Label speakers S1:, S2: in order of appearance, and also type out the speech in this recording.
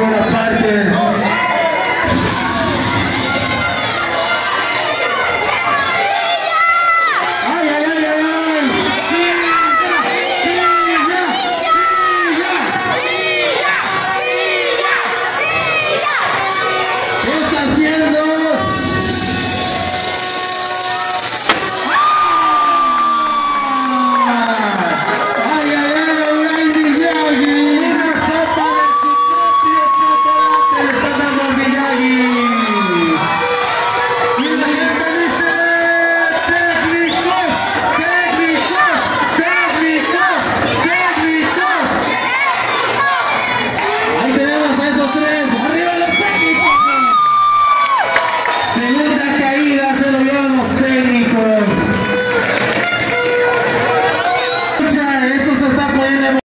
S1: una parte caídas se lo